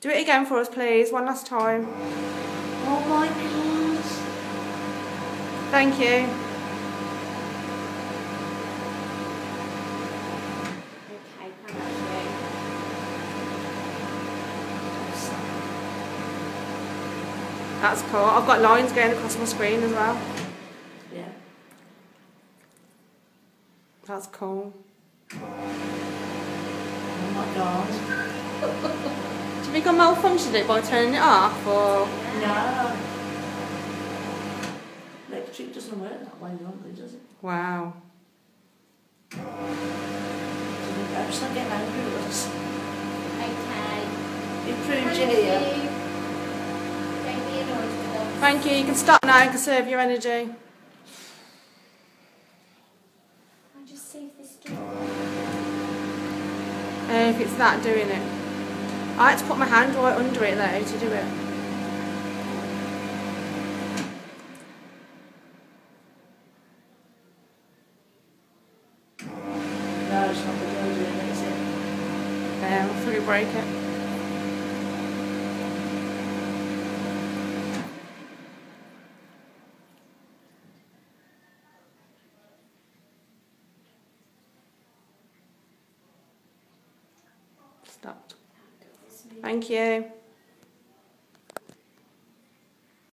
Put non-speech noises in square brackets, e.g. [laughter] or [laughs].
Do it again for us, please. One last time. Oh my god. Thank you. That's cool. I've got lines going across my screen as well. Yeah. That's cool. Oh my god. [laughs] Do you think I malfunctioned it by turning it off, or...? No. Electric doesn't work that way normally, does it? Wow. I'm just not getting angry with us. Okay. Improved Thank you here. you. Don't be annoyed with us. Thank you. You can stop now and conserve your energy. I'll just see if this door. Uh, if it's that doing it. I had to put my hand right under it though to do it. No, it's not the break it. Thank you.